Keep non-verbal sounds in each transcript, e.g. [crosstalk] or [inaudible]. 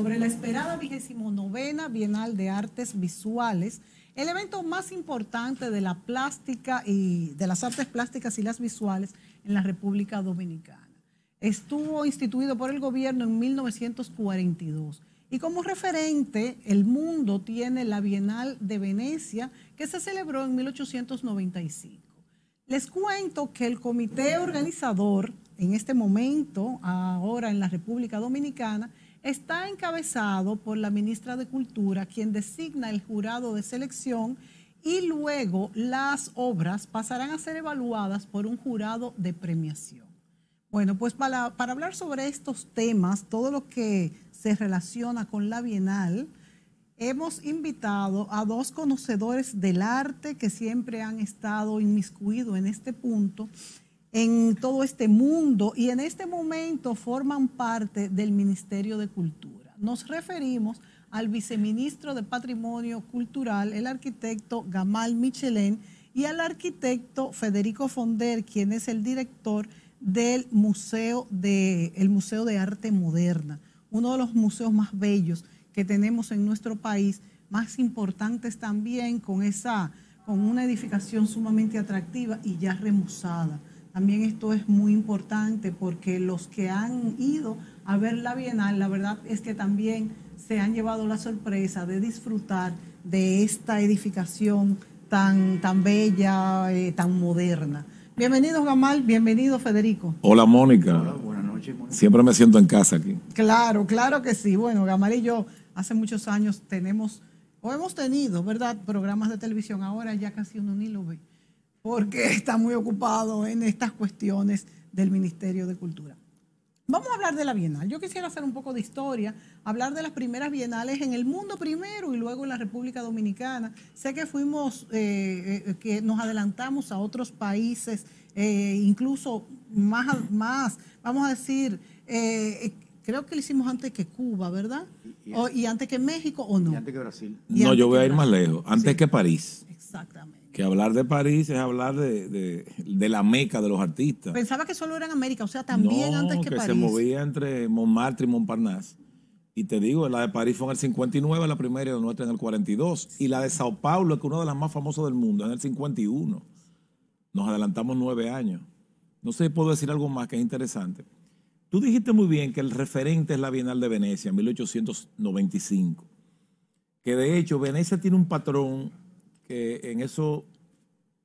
sobre la esperada vigésimo novena Bienal de Artes Visuales, el evento más importante de la plástica y de las artes plásticas y las visuales en la República Dominicana. Estuvo instituido por el gobierno en 1942 y como referente el mundo tiene la Bienal de Venecia que se celebró en 1895. Les cuento que el comité organizador en este momento, ahora en la República Dominicana, está encabezado por la ministra de Cultura, quien designa el jurado de selección y luego las obras pasarán a ser evaluadas por un jurado de premiación. Bueno, pues para, hablar sobre estos temas, todo lo que se relaciona con la Bienal, hemos invitado a dos conocedores del arte que siempre han estado inmiscuidos en este punto en todo este mundo y en este momento forman parte del Ministerio de Cultura. Nos referimos al viceministro de Patrimonio Cultural, el arquitecto Gamal Michelén, y al arquitecto Federico Fonder, quien es el director del Museo de, el Museo de Arte Moderna, uno de los museos más bellos que tenemos en nuestro país, más importantes también, con, esa, con una edificación sumamente atractiva y ya remozada también esto es muy importante porque los que han ido a ver la Bienal, la verdad es que también se han llevado la sorpresa de disfrutar de esta edificación tan, tan bella, eh, tan moderna. Bienvenido Gamal, bienvenido Federico. Hola Mónica. buenas noches. Mónica. Siempre me siento en casa aquí. Claro, claro que sí. Bueno, Gamal y yo hace muchos años tenemos, o hemos tenido, ¿verdad?, programas de televisión. Ahora ya casi uno ni lo ve porque está muy ocupado en estas cuestiones del Ministerio de Cultura. Vamos a hablar de la Bienal. Yo quisiera hacer un poco de historia, hablar de las primeras bienales en el mundo primero y luego en la República Dominicana. Sé que fuimos, eh, eh, que nos adelantamos a otros países, eh, incluso más, más, vamos a decir, creo que lo hicimos antes que Cuba, ¿verdad? Y, antes que México o no. Y antes que Brasil. no, yo voy a ir más lejos, antes que París. Exactamente. Que hablar de París es hablar de, la meca de los artistas. Pensaba que solo era en América, o sea, también antes que, que se movía entre Montmartre y Montparnasse. Y te digo, la de París fue en el 59, la primera y la nuestra en el 42. Y la de Sao Paulo, que es una de las más famosas del mundo, en el 51. Nos adelantamos nueve años. No sé si puedo decir algo más que es interesante. Tú dijiste muy bien que el referente es la Bienal de Venecia, en 1895. Que de hecho Venecia tiene un patrón en eso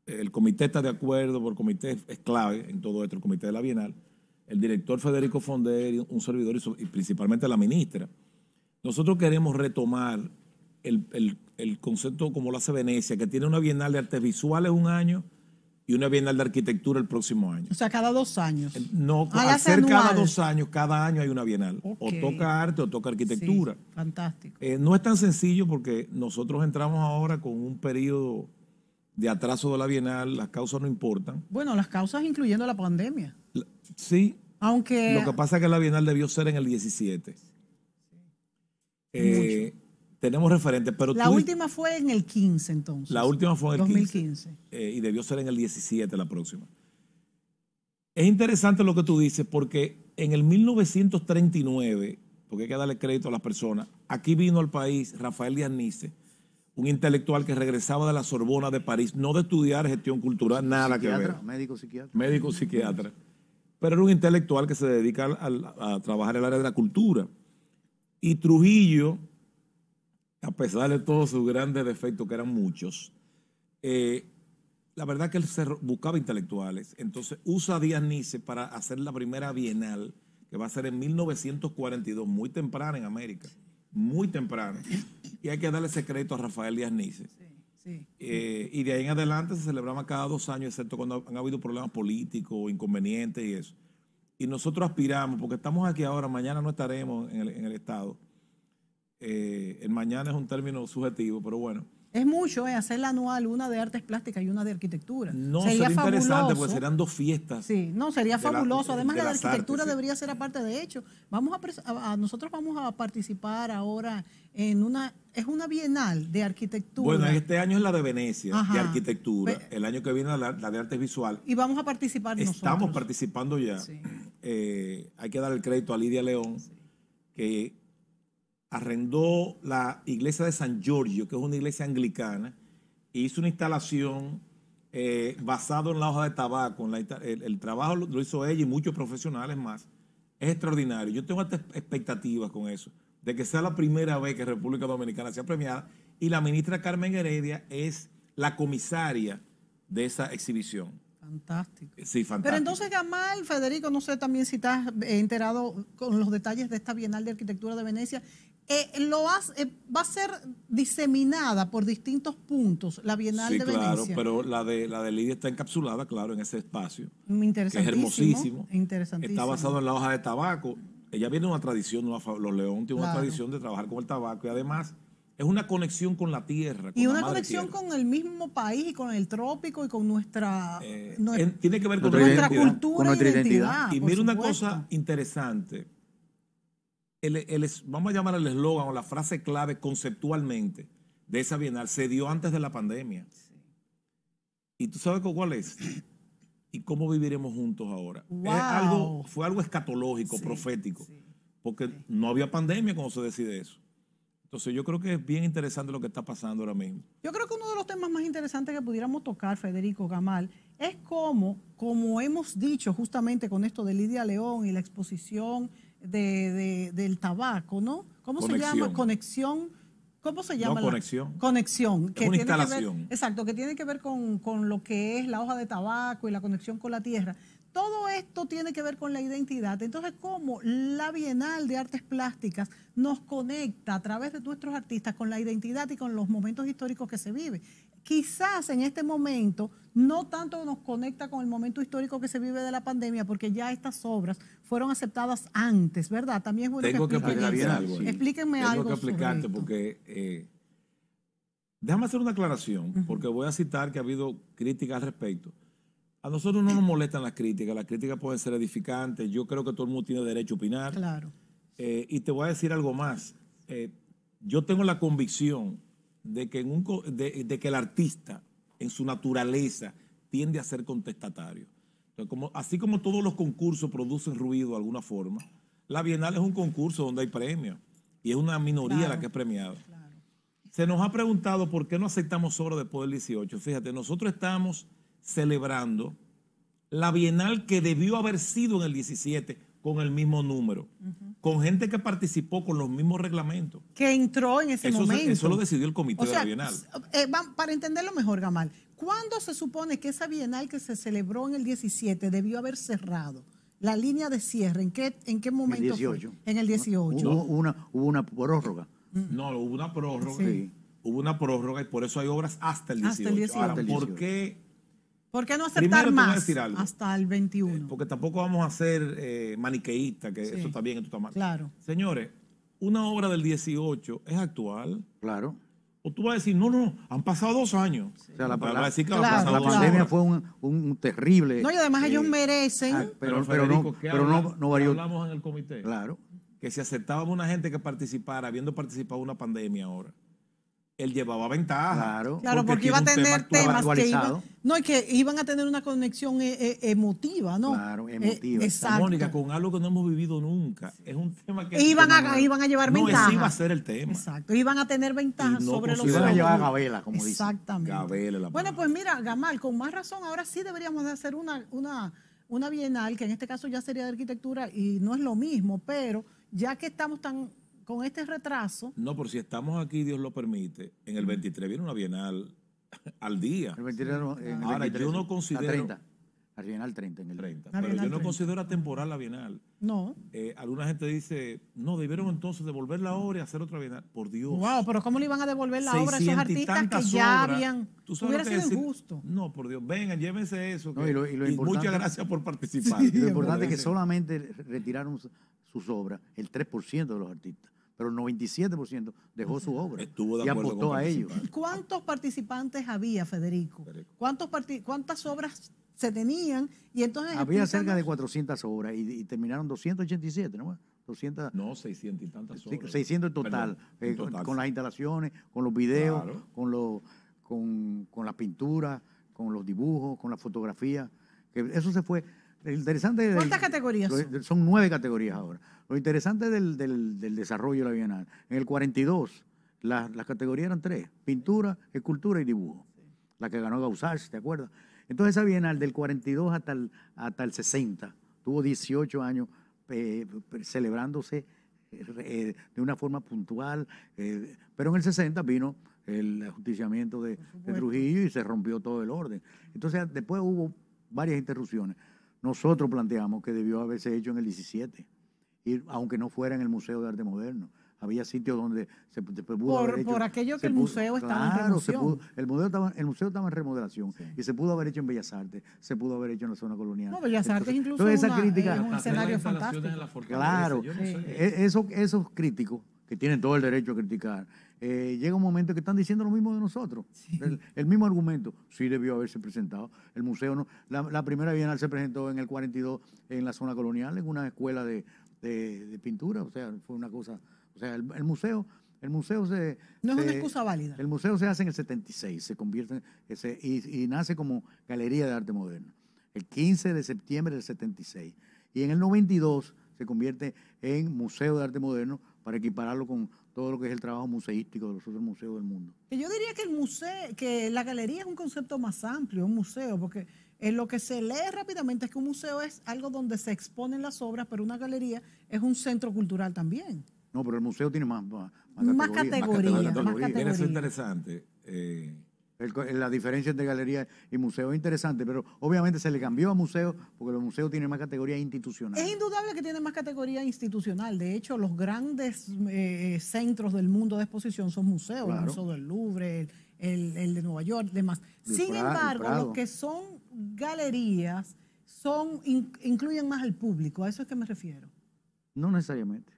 el comité está de acuerdo, por el comité es clave en todo esto, el comité de la Bienal, el director Federico Fonder, un servidor y, principalmente la ministra. Nosotros queremos retomar el, concepto como lo hace Venecia, que tiene una Bienal de Artes Visuales un año y una Bienal de Arquitectura el próximo año. O sea, cada dos años. No, ah, cada dos años, cada año hay una Bienal. O toca arte o toca arquitectura. fantástico. Eh, no es tan sencillo porque nosotros entramos ahora con un periodo de atraso de la Bienal, las causas no importan. Bueno, las causas incluyendo la pandemia. sí. Aunque... Lo que pasa es que la Bienal debió ser en el 17. Eh, tenemos referentes, pero La última fue en el 15 entonces. La última fue en el 2015. Eh, y debió ser en el 17 la próxima. Es interesante lo que tú dices porque en el 1939, porque hay que darle crédito a las personas, aquí vino al país Rafael Díaz Nice, un intelectual que regresaba de la Sorbona de París, no de estudiar gestión cultural, nada que ver. Médico psiquiatra. Médico psiquiatra. Pero era un intelectual que se dedica a, a trabajar en el área de la cultura. Y Trujillo a pesar de todos sus grandes defectos, que eran muchos, eh, la verdad que él se buscaba intelectuales. Entonces usa a Díaz Nice para hacer la primera bienal, que va a ser en 1942, muy temprana en América, muy temprana. Y hay que darle ese crédito a Rafael Díaz Nice. Eh, y de ahí en adelante se celebraba cada dos años, excepto cuando han habido problemas políticos, inconvenientes y eso. Y nosotros aspiramos, porque estamos aquí ahora, mañana no estaremos en el Estado eh, el mañana es un término subjetivo, pero bueno. Es mucho, ¿eh? hacer la anual, una de artes plásticas y una de arquitectura. No, sería, interesante, porque serán dos fiestas. Sí, no, sería fabuloso. Además, la de arquitectura debería ser aparte de hecho. Vamos a, nosotros vamos a participar ahora en una, es una bienal de arquitectura. Bueno, este año es la de Venecia, de arquitectura. el año que viene la, la, de arte visual. Y vamos a participar Estamos participando ya. Eh, hay que dar el crédito a Lidia León que arrendó la iglesia de San Giorgio, que es una iglesia anglicana, e hizo una instalación eh, basado en la hoja de tabaco. el, trabajo lo, hizo ella y muchos profesionales más. Es extraordinario. Yo tengo expectativas con eso, de que sea la primera vez que República Dominicana sea premiada y la ministra Carmen Heredia es la comisaria de esa exhibición. Fantástico. Sí, fantástico. Pero entonces, Gamal, Federico, no sé también si estás enterado con los detalles de esta Bienal de Arquitectura de Venecia. Eh, lo eh, va a ser diseminada por distintos puntos la Bienal de Venecia. Claro, pero la de la de Lidia está encapsulada, claro, en ese espacio. Que es hermosísimo. Interesantísimo. Está basado en la hoja de tabaco. Ella viene de una tradición, los León tienen una tradición de trabajar con el tabaco y además es una conexión con la tierra. y una conexión con el mismo país y con el trópico y con nuestra, eh, tiene que ver con nuestra, cultura con nuestra identidad. Y mira una cosa interesante. Vamos a llamar el eslogan o la frase clave conceptualmente de esa bienal se dio antes de la pandemia. ¿Y tú sabes cuál es? ¿Y cómo viviremos juntos ahora? algo, fue algo escatológico, profético, porque no había pandemia cuando se decide eso. Entonces yo creo que es bien interesante lo que está pasando ahora mismo. Yo creo que uno de los temas más interesantes que pudiéramos tocar, Federico Gamal, es cómo, como hemos dicho justamente con esto de Lidia León y la exposición de, del tabaco, ¿no? ¿Cómo se llama? Conexión. ¿Cómo se llama? No, conexión. Conexión. Que una instalación. exacto, que tiene que ver con, con lo que es la hoja de tabaco y la conexión con la tierra todo esto tiene que ver con la identidad. Entonces, ¿cómo la Bienal de Artes Plásticas nos conecta a través de nuestros artistas con la identidad y con los momentos históricos que se vive? Quizás en este momento no tanto nos conecta con el momento histórico que se vive de la pandemia, porque ya estas obras fueron aceptadas antes, ¿verdad? También es bueno Tengo que, explicar algo. Explíquenme algo. Tengo que explicarte porque... Eh, déjame hacer una aclaración, porque voy a citar que ha habido críticas al respecto. A nosotros no nos molestan las críticas, las críticas pueden ser edificantes, yo creo que todo el mundo tiene derecho a opinar. Claro. Eh, y te voy a decir algo más. Eh, yo tengo la convicción de que, en un, de, que el artista, en su naturaleza, tiende a ser contestatario. como, así como todos los concursos producen ruido de alguna forma, la Bienal es un concurso donde hay premios y es una minoría la que es premiada. Se nos ha preguntado por qué no aceptamos obras después del 18. Fíjate, nosotros estamos celebrando la bienal que debió haber sido en el 17 con el mismo número, con gente que participó con los mismos reglamentos. Que entró en ese momento. eso lo decidió el comité de la bienal. Eh, para entenderlo mejor, Gamal, ¿cuándo se supone que esa bienal que se celebró en el 17 debió haber cerrado? La línea de cierre, ¿en qué, en qué momento? En el 18. En el 18. Hubo, una, hubo una prórroga. No, hubo una prórroga. Hubo una prórroga y por eso hay obras hasta el 18. Hasta el 18. Ahora, ¿por qué ¿Por qué no aceptar más hasta el 21? Eh, porque tampoco vamos a ser eh, maniqueístas, que eso está bien, esto está mal. Claro. Señores, una obra del 18 es actual. Claro. O tú vas a decir, no, no, han pasado dos años. O sea, la, pandemia fue un, terrible. No, y además ellos eh, merecen. Ah, pero, pero, no, pero no, no varió. Hablamos en el comité. Claro. Que si aceptábamos una gente que participara, habiendo participado en una pandemia ahora, él llevaba ventaja. Claro, claro porque, iba a tener temas que iban, no, que iban a tener una conexión eh, eh, emotiva, ¿no? Claro, eh, emotiva. exacto. Mónica, con algo que no hemos vivido nunca. Es un tema que... Iban, a, iban a llevar no, ventaja. iba a ser el tema. Exacto, iban a tener ventaja sobre los Iban a llevar a Gabela, como dice. Exactamente. Gabela, la bueno, pues mira, Gamal, con más razón, ahora sí deberíamos de hacer una, una, una bienal, que en este caso ya sería de arquitectura y no es lo mismo, pero ya que estamos tan con este retraso. No, por si estamos aquí, Dios lo permite, en el 23 viene una bienal [laughs] al día. El 23, en Ahora, yo no considero. 30. La Bienal 30 en el 30. pero yo no considero temporal la Bienal. No. Eh, alguna gente dice, no, debieron entonces devolver la obra y hacer otra Bienal. Por Dios. Wow, pero ¿cómo le iban a devolver la obra a esos artistas que ya habían. ¿Tú sabes hubiera sido injusto. No, por Dios, vengan, llévense eso. y, lo, y, muchas gracias por participar. lo importante es que solamente retiraron sus obras el 3% de los artistas pero el 97% dejó su obra Estuvo de y apostó a ellos. ¿Cuántos participantes había, Federico? ¿Cuántos ¿Cuántas obras se tenían? Y entonces había cerca de 400 obras y, terminaron 287, ¿no? 200, no, 600 y tantas obras. 600 en total, eh, con las instalaciones, con los videos, con, lo, con, con la pintura, con los dibujos, con la fotografía. Que eso se fue Interesante del- ¿Cuántas categorías lo- son? son? nueve categorías ahora. Lo interesante del, del- del desarrollo de la Bienal, en el 42, la- las categorías eran tres, pintura, escultura y dibujo. La que ganó Gausach, ¿te acuerdas? Entonces esa Bienal del 42 hasta el, hasta el 60, tuvo 18 años eh, celebrándose eh, de una forma puntual, eh, pero en el 60 vino el ajusticiamiento de, de Trujillo y se rompió todo el orden. Entonces después hubo varias interrupciones. Nosotros planteamos que debió haberse hecho en el 17, y, aunque no fuera en el Museo de Arte Moderno. Había sitios donde se, pu- se pudo Por- haber hecho. por aquello que el pudo- museo estaba en claro, remoción. pudo- el, museo estaba, el museo estaba en remodelación y se pudo haber hecho en Bellas Artes, se pudo haber hecho en la zona colonial. No, Bellas Artes Entonces- incluso entonces esa una- crítica, es un escenario fantástico. Claro, Yo no sé. e- esos, esos críticos que tienen todo el derecho a criticar, eh, llega un momento que están diciendo lo mismo de nosotros. El, el mismo argumento, sí debió haberse presentado. El museo no. La, la primera Bienal se presentó en el 42 en la zona colonial, en una escuela de, de- de pintura. O sea, fue una cosa. O sea, el, el museo. El museo se. No es una excusa válida. El museo se hace en el 76, se convierte en- ese- y, y nace como Galería de Arte Moderno. El 15 de septiembre del 76. Y en el 92 se convierte en Museo de Arte Moderno para equipararlo con todo lo que es el trabajo museístico de los otros museos del mundo. Que yo diría que el museo, que la galería es un concepto más amplio, un museo, porque en lo que se lee rápidamente es que un museo es algo donde se exponen las obras, pero una galería es un centro cultural también. No, pero el museo tiene más, más, Más más categorías. Viene a ser categoría. interesante. eh, El la diferencia entre galería y museo es interesante, pero obviamente se le cambió a museo porque los museos tienen más categoría institucional. Es indudable que tiene más categoría institucional. De hecho, los grandes eh, centros del mundo de exposición son museos, Claro. el Museo del Louvre, el, el- el de Nueva York, demás. Sin embargo, los que son galerías son in- incluyen más al público. A eso es que me refiero. No necesariamente.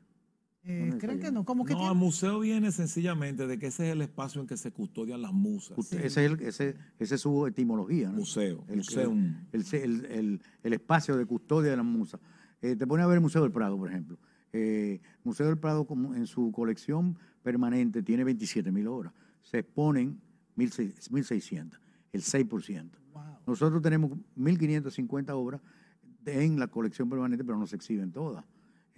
Eh, No ¿Creen que no? Como que no, tiene- el museo viene sencillamente de que ese es el espacio en que se custodian las musas. Usted- ese es el- ese, esa es su etimología. ¿no? Museo, El, museum. el, el- el- el espacio de custodia de las musas. Eh, te pone a ver el Museo del Prado, por ejemplo. Eh, Museo del Prado como en su colección permanente tiene 27 mil obras. Se exponen 1.600, el 6%. Wow. Nosotros tenemos 1.550 obras en la colección permanente, pero no se exhiben todas.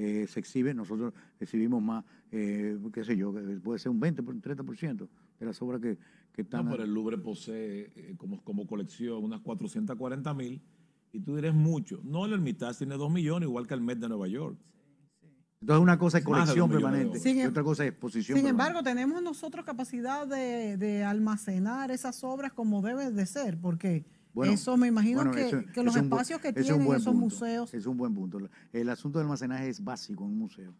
Eh, se exhiben, nosotros exhibimos más, eh, qué sé yo, puede ser un 20, un 30% de las obras que, que están. No, pero el Louvre posee eh, como, como colección unas 440 mil y tú dirás mucho. No, el Hermitage tiene 2 millones, igual que el Met de Nueva York. Entonces una cosa es colección permanente. Sin y em- otra cosa es exposición Sin permanente. embargo, tenemos nosotros capacidad de, de almacenar esas obras como debe de ser, porque Bueno, eso me imagino bueno, que, eso- que los es espacios que es tienen esos punto, museos Es un buen punto. El asunto del almacenaje es básico en un museo.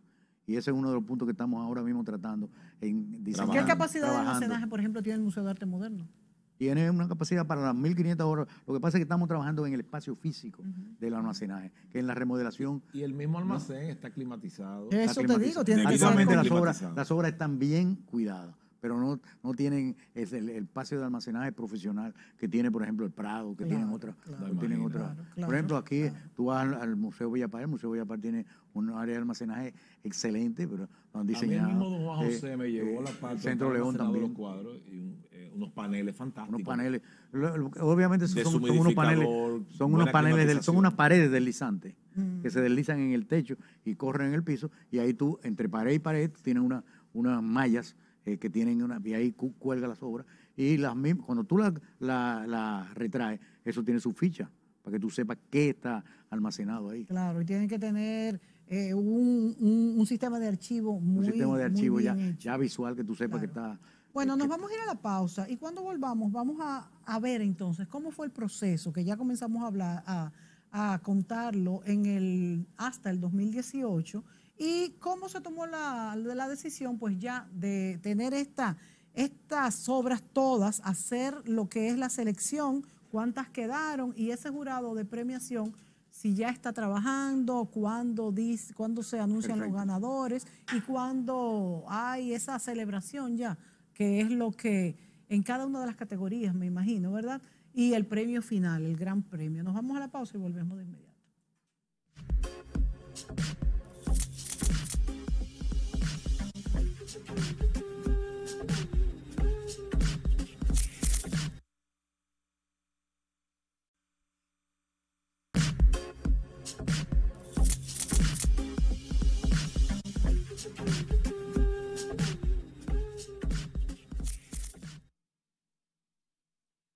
Y ese es uno de los puntos que estamos ahora mismo tratando en ¿Qué diseñar, Trabajando, capacidad de almacenaje, por ejemplo, tiene el Museo de Arte Moderno? Tiene una capacidad para las 1.500 horas. Lo que pasa es que estamos trabajando en el espacio físico del almacenaje, que en la remodelación Y el mismo almacén está climatizado. Está Eso te digo, tiene que ser las obras, climatizado. las obras están bien cuidadas, pero no, no tienen el, el espacio de almacenaje profesional que tiene, por ejemplo, el Prado, que tienen otra. claro. que tienen otra. Claro, claro, por ejemplo, aquí claro. tú vas al, al Museo Bellapar, el Museo Bellapar tiene un área de almacenaje excelente, pero han A mí diseñado. mismo don Juan eh, José me llevó eh, la parte Centro León también. los cuadros y un- eh, unos paneles fantásticos. unos paneles. Lo- lo- Obviamente son, son unos paneles, son unos paneles, del- son unas paredes deslizantes Mm. que se deslizan en el techo y corren en el piso y ahí tú entre pared y pared tienes una, unas mallas eh, que tienen una y ahí cu- cuelga las obras y las mismas cuando tú la, la, la retraes eso tiene su ficha para que tú sepas qué está almacenado ahí. Claro, y tienen que tener eh, un, un- un sistema de archivo muy Un sistema de archivo ya, ya visual que tú sepas que está Bueno, que- nos vamos a ir a la pausa y cuando volvamos vamos a, a ver entonces cómo fue el proceso, que ya comenzamos a hablar, a, a contarlo en el, hasta el 2018 y cómo se tomó la, la decisión pues ya de tener esta, estas obras todas, hacer lo que es la selección, cuántas quedaron y ese jurado de premiación si ya está trabajando, cuándo, dice, cuándo se anuncian los ganadores y cuándo hay esa celebración ya, que es lo que en cada una de las categorías, me imagino, ¿verdad? Y el premio final, el gran premio. Nos vamos a la pausa y volvemos de inmediato.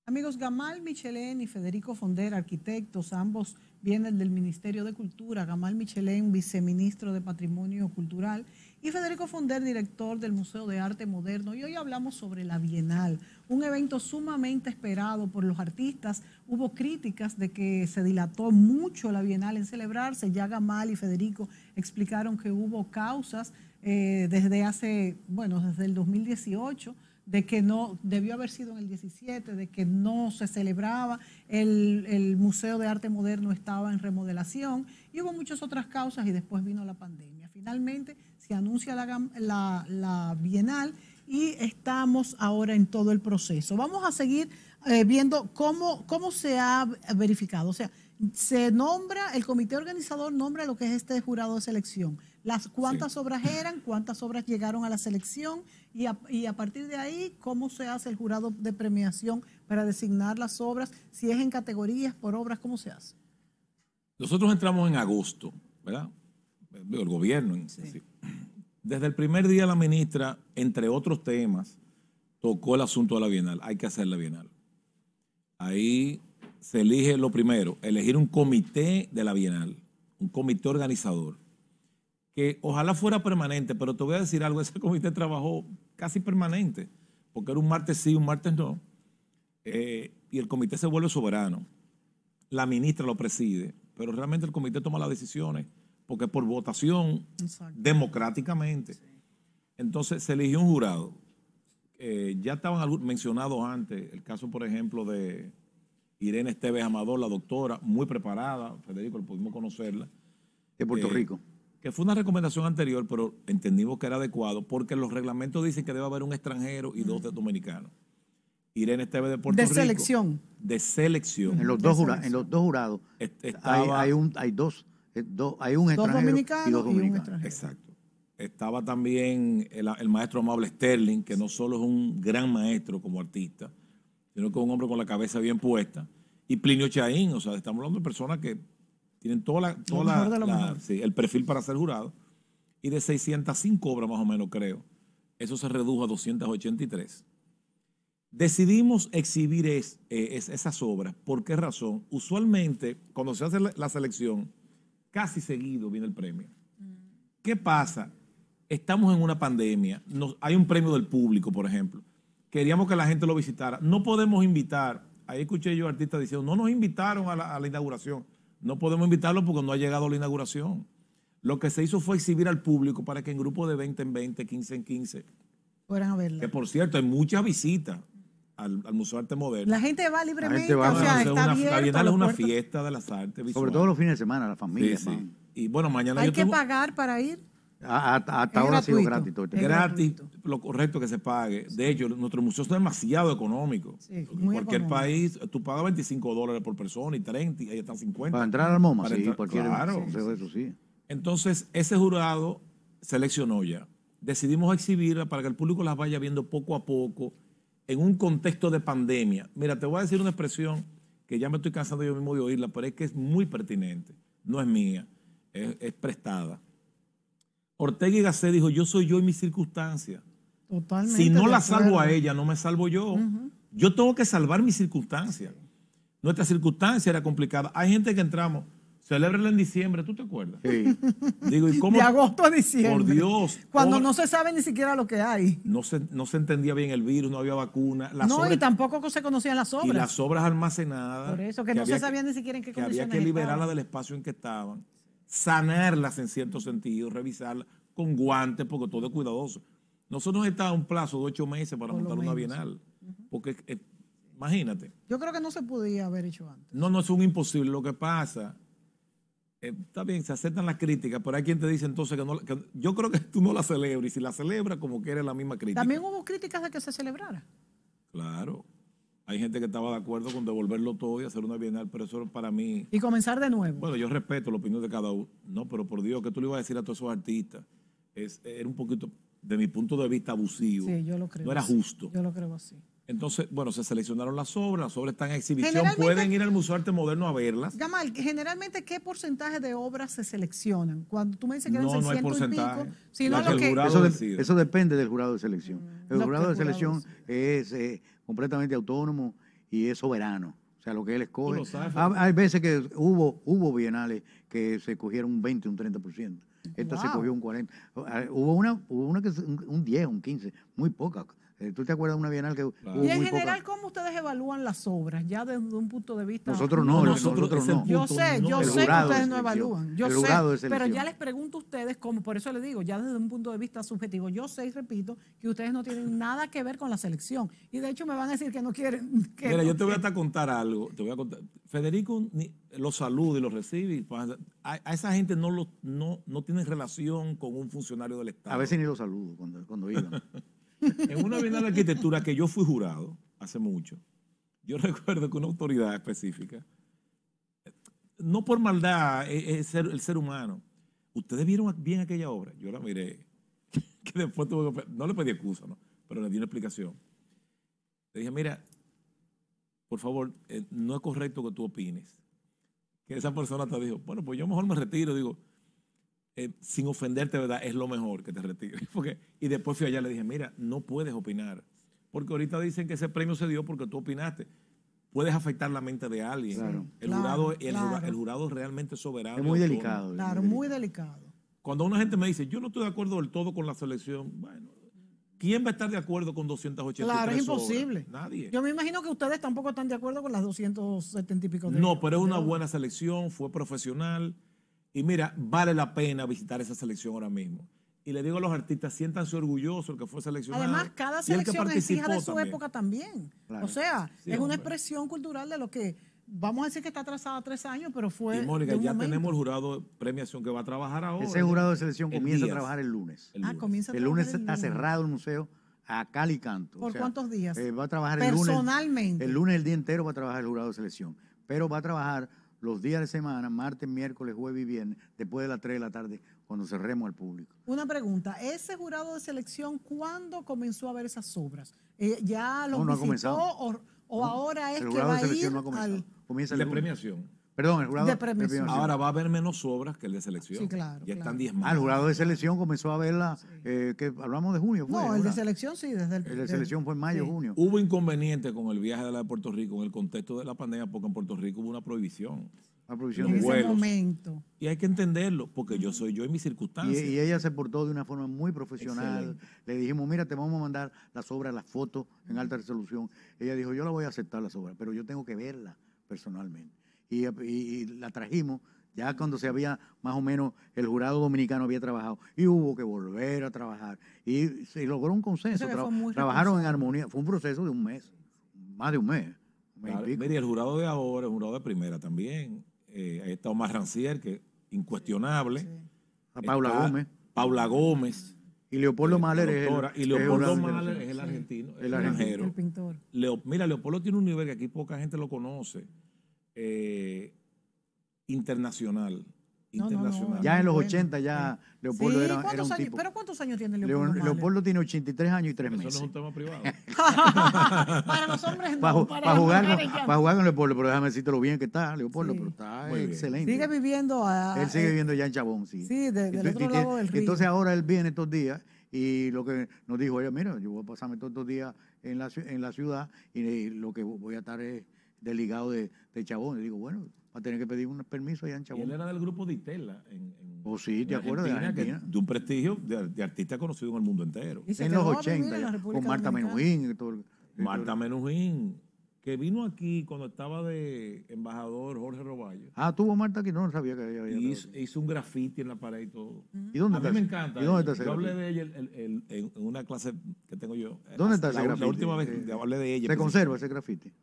Amigos, Gamal Michelén y Federico Fonder, arquitectos, ambos vienen del Ministerio de Cultura. Gamal Michelén, viceministro de Patrimonio Cultural y Federico Fonder, director del Museo de Arte Moderno. Y hoy hablamos sobre la Bienal, un evento sumamente esperado por los artistas. Hubo críticas de que se dilató mucho la Bienal en celebrarse. Ya Gamal y Federico explicaron que hubo causas eh, desde hace, bueno, desde el 2018 de que no, debió haber sido en el 17, de que no se celebraba, el, el, Museo de Arte Moderno estaba en remodelación y hubo muchas otras causas y después vino la pandemia. Finalmente se anuncia la, la, la Bienal y estamos ahora en todo el proceso. Vamos a seguir eh, viendo cómo, cómo se ha verificado. O sea, se nombra, el comité organizador nombra lo que es este jurado de selección. Las cuántas sí. obras eran, cuántas obras llegaron a la selección y a, y a, partir de ahí, cómo se hace el jurado de premiación para designar las obras, si es en categorías, por obras, ¿cómo se hace? Nosotros entramos en agosto, ¿verdad? El gobierno. Sí. Desde el primer día la ministra, entre otros temas, tocó el asunto de la Bienal. Hay que hacer la Bienal. Ahí se elige lo primero, elegir un comité de la Bienal, un comité organizador, que ojalá fuera permanente, pero te voy a decir algo, [laughs] ese comité trabajó casi permanente, porque era un martes sí, un martes no, eh, y el comité se vuelve soberano. La ministra lo preside, pero realmente el comité toma las decisiones, porque por votación Exacto. democráticamente. Sí. Entonces se eligió un jurado. Eh, ya estaban mencionados antes, el caso, por ejemplo, de Irene Esteves Amador, la doctora, muy preparada, Federico, lo pudimos conocerla. De Puerto eh, Rico. Que fue una recomendación anterior, pero entendimos que era adecuado, porque los reglamentos dicen que debe haber un extranjero y dos de dominicanos. Irene Esteves de Puerto de Rico. De selección. De selección. En los, dos, jurados, en los dos jurados Estaba, hay, hay, un, hay dos, dos, hay un dos dominicanos y dos dominicanos. Y un. Exacto. Estaba también el, el, maestro amable Sterling, que no solo es un gran maestro como artista, sino que es un hombre con la cabeza bien puesta. Y Plinio Chaín, o sea, estamos hablando de personas que tienen toda la, toda la, la sí, el perfil para ser jurado. Y de 605 obras más o menos, creo. Eso se redujo a 283. Decidimos exhibir es, eh, es, esas obras. ¿Por qué razón? Usualmente, cuando se hace la, la selección, casi seguido viene el premio. ¿Qué pasa? Estamos en una pandemia, nos, hay un premio del público, por ejemplo. Queríamos que la gente lo visitara. No podemos invitar, ahí escuché yo artistas diciendo, no nos invitaron a la, a la inauguración. No podemos invitarlo porque no ha llegado la inauguración. Lo que se hizo fue exhibir al público para que en grupos de 20 en 20, 15 en 15, fueran a verla. Que por cierto, hay muchas visitas al, al Museo de Arte Moderno. La gente va libremente, gente va, o sea, está una, abierto. la Bienal es una puertos- fiesta de las artes visuales. Sobre todo los fines de semana, la familia. Sí. Y bueno, mañana Hay yo que tengo pagar para ir. A- a- hasta Es ahora ha sido gratuito. gratis todo este gratis, gratuito. lo correcto que se pague. De hecho, nuestro museo es demasiado económico. Muy cualquier económico. país, tú pagas 25 dólares por persona y 30, y ahí están 50. Para entrar al MoMA, Para sí, entrar- claro. eso sí. Entonces, ese jurado seleccionó ya. Decidimos exhibirla para que el público las vaya viendo poco a poco en un contexto de pandemia. Mira, te voy a decir una expresión que ya me estoy cansando yo mismo de oírla, pero es que es muy pertinente. No es mía, es, es prestada. Ortega y Gasset dijo, yo soy yo y mis circunstancias. Totalmente. Si no la salvo a ella, no me salvo yo. Yo tengo que salvar mis circunstancias. Nuestra circunstancia era complicada. Hay gente que entramos, celébrala en diciembre, ¿tú te acuerdas? Sí. Digo, ¿y cómo? De agosto a diciembre. Por Dios. Cuando no se sabe ni siquiera lo que hay. no se, no se entendía bien el virus, no había vacuna. Las no, obras- y tampoco se conocían las y obras. las obras almacenadas. Por eso, que no había se sabía ni siquiera en qué Que había condiciones que liberarlas estaban. del espacio en que estaban, sanarlas en cierto sentido, revisarlas con guantes, porque todo es cuidadoso. Nosotros estábamos un plazo de ocho meses para Por montar una bienal. Porque, eh, imagínate, Yo creo que no se podía haber hecho antes. no, no es un imposible. Lo que pasa, eh, está bien, se aceptan las críticas, pero hay quien te dice entonces que no. que- yo creo que tú no la celebras, y si la celebras, como que eres la misma crítica. También hubo críticas de que se celebrara. Claro. Hay gente que estaba de acuerdo con devolverlo todo y hacer una bienal, pero eso para mí. Y comenzar de nuevo. Bueno, yo respeto la opinión de cada uno. No, pero por Dios, ¿qué tú le ibas a decir a todos esos artistas? Es, era un poquito, de mi punto de vista, abusivo. sí, yo lo creo. no era así. justo. Yo lo creo así. Entonces, bueno, se seleccionaron las obras, las obras están en exhibición. Pueden ir al Museo de Arte Moderno a verlas. Gamal, generalmente, ¿qué porcentaje de obras se seleccionan? Cuando tú me dices que eran No, no hay 600 y porcentaje. pico, sino lo el que... Eso, de- eso depende del jurado de selección. El lo que jurado de el jurado selección es eh, completamente autónomo y es soberano. O sea, lo que él escoge. Hay veces que hubo, hubo bienales que se cogieron un 20, un 30%. Esta se cogió un 40%. Ah, Hubo una, hubo una que un 10, un 15, muy poca. Eh, ¿Tú te acuerdas de una bienal que Claro. hubo Y en muy general, poca? ¿cómo ustedes evalúan las obras? Ya desde un punto de vista... Nosotros no, nosotros, no. Yo sé, no yo el sé que ustedes no evalúan. Yo El sé, pero ya les pregunto a ustedes, como por eso les digo, ya desde un punto de vista subjetivo, yo sé y repito que ustedes no tienen nada que ver con la selección. Y de hecho me van a decir que no quieren. [laughs] Que Mira, no yo te voy a hasta contar algo. Te voy a contar. Federico ni- lo saluda y lo recibe. y a, a esa gente no, lo, no, no tienen relación con un funcionario del Estado. A veces ni lo saludo cuando, cuando iban. [laughs] En una bienal de arquitectura que yo fui jurado hace mucho, yo [laughs] recuerdo que una autoridad específica, no por maldad, es, ser- el ser humano, ustedes vieron bien aquella obra, yo la miré, [laughs] que después tuve que, no le pedí excusa, ¿no? pero le di una explicación. Le dije, mira, por favor, eh, no es correcto que tú opines. Que esa persona te dijo, bueno, pues yo mejor me retiro, digo, eh, sin ofenderte, ¿verdad? Es lo mejor que te retires. [laughs] Porque, y después fui allá y le dije, mira, no puedes opinar. Porque ahorita dicen que ese premio se dio porque tú opinaste. Puedes afectar la mente de alguien. Claro. El, Claro, jurado, el, el jurado es realmente soberano. es muy delicado. Claro, muy delicado. Cuando una gente me dice, yo no estoy de acuerdo del todo con la selección, bueno, ¿quién va a estar de acuerdo con 283 Claro, es obras? imposible. Nadie. Yo me imagino que ustedes tampoco están de acuerdo con las 270 y pico de No, pero es una buena selección, fue profesional. Y mira, vale la pena visitar esa selección ahora mismo. Y le digo a los artistas, siéntanse orgullosos el que fue seleccionado. Además, cada selección es hija de su también. época también. Claro. O sea, Sí, es una expresión cultural de lo que, vamos a decir que está atrasada tres años, pero fue. Y Mónica, ya momento. tenemos el jurado de premiación que va a trabajar ahora. Ese jurado de selección El comienza a trabajar el lunes. El Ah, lunes. comienza a El lunes trabajar está el lunes. cerrado el museo a cal y canto. ¿Por cuántos días? eh, va a trabajar el lunes. Personalmente. El lunes el día entero va a trabajar el jurado de selección. Pero va a trabajar los días de semana, martes, miércoles, jueves y viernes, después de las 3 de la tarde, cuando cerremos al público. Una pregunta, ¿ese jurado de selección cuándo comenzó a ver esas obras? Eh, ¿Ya lo No, no ha visitó comenzado. o, o No, ahora es el que jurado va de a ir selección no ha comenzado. al... Comienza el de lunes. premiación. Perdón, el jurado De premiación. Ahora va a haber menos obras que el de selección. Sí, claro, Ya claro. están Ah, 10 el más. jurado de selección comenzó a verla, eh, que hablamos de junio. Fue, No, el de selección sí, desde el... El de selección fue en mayo, sí. junio. Hubo inconveniente con el viaje de la de Puerto Rico en el contexto de la pandemia, porque en Puerto Rico hubo una prohibición. La provisión En de ese vuelos. momento. Y hay que entenderlo, porque yo soy yo en mis Y, circunstancias. y ella se portó de una forma muy profesional. Excelente. Le dijimos, mira, te vamos a mandar las obras, las fotos en alta resolución. Ella dijo, yo la voy a aceptar las obras, pero yo tengo que verla personalmente. Y, y- y la trajimos ya cuando se había, más o menos, el jurado dominicano había trabajado. Y hubo que volver a trabajar. Y se logró un consenso. Tra- trabajaron en armonía. Fue un proceso de un mes, más de un mes. Claro, mire, el jurado de ahora, el jurado de primera también. Eh, ahí está Omar Rancier, que incuestionable. A Paula Está Gómez. Paula Gómez. Y Leopoldo Mahler es el, y el Leopoldo jurado Mahler internacional. es el argentino, El el argentino. extranjero. El pintor. Leo- mira, Leopoldo tiene un nivel que aquí poca gente lo conoce. Eh, internacional. No, no, no, internacional. Ya en los Bueno, 80 ya Leopoldo Sí, era, era ¿cuántos un años? tipo. ¿Pero cuántos años tiene Leo- Leopoldo? Leopoldo tiene 83 años y 3 Eso no meses. es un tema privado. [laughs] para los hombres no, Para, para para jugar, con, para jugar con Leopoldo, pero déjame decirte lo bien que está, Leopoldo, Sí. pero está Muy bien. excelente. Sigue viviendo a... él sigue eh, viviendo ya en Chabón, sí. Sí, de- del Y- otro lado del río. Entonces ahora él viene estos días y lo que nos dijo ella, mira, yo voy a pasarme todos estos días en la, en la ciudad y lo que voy a estar es desligado de, de Chabón. Y digo, bueno, va a tener que pedir un permiso allá en Y él Chabón. era del grupo de Itela. En, en- Oh, sí, ¿te acuerdas de Argentina, que- de un prestigio de, de artista conocido en el mundo entero. En los a vivir 80, en la ya, República con Marta Dominicana. Menujín y todo. Marta Menujín, que vino aquí cuando estaba de embajador Jorge Roballo. Ah, tuvo Marta aquí, no sabía que ella había hizo, hizo un graffiti en la pared y todo. ¿Y dónde a mí me encanta. ¿Y dónde ella. está ese yo hablé graffiti? de ella el- el- el- en una clase que tengo yo. ¿Dónde La- está ese la, graffiti? La última vez Eh, que hablé de ella. ¿Se conserva ese grafiti?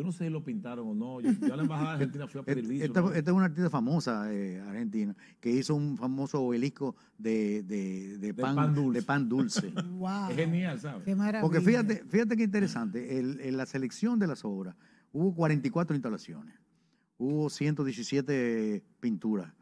Yo no sé si lo pintaron o no. Yo, yo a la embajada de Argentina fui a pedir. Esta, ¿no? esta es una artista famosa eh, argentina que hizo un famoso obelisco de, de, de pan, pan dulce. de pan dulce. [laughs] Wow. Es genial, ¿sabes? Qué maravilla. Porque fíjate, fíjate qué interesante, el- en la selección de las obras hubo 44 instalaciones, hubo 117 pinturas,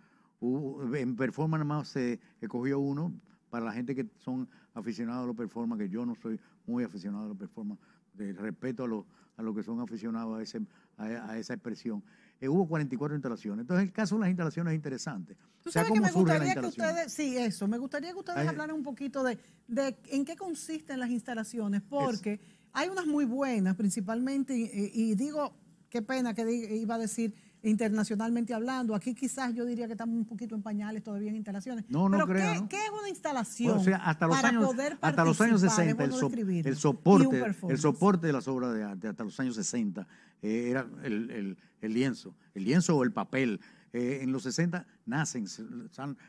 hubo- en performance nada más se escogió uno para la gente que son aficionados a los performance, que yo no soy muy aficionado a los performance, de respeto a, los a los que son aficionados a, ese, a, a esa expresión. Eh, hubo 44 instalaciones. Entonces, el caso de las instalaciones es interesante. Tú O sea, sabes que me gustaría que ustedes, sí, eso, me gustaría que ustedes Ay. hablaran un poquito de, de en qué consisten las instalaciones, porque hay unas muy buenas, principalmente, y, y digo, qué pena que iba a decir internacionalmente hablando. Aquí quizás yo diría que estamos un poquito en pañales todavía en instalaciones. No, no Pero crea, ¿qué, ¿no? qué es una instalación? O sea, hasta los para años, poder hasta los años participar? 60, Es el, so- soporte, el soporte de las obras de arte hasta los años 60 eh, era el, el- el lienzo, el lienzo o el papel. Eh, en los 60 nacen,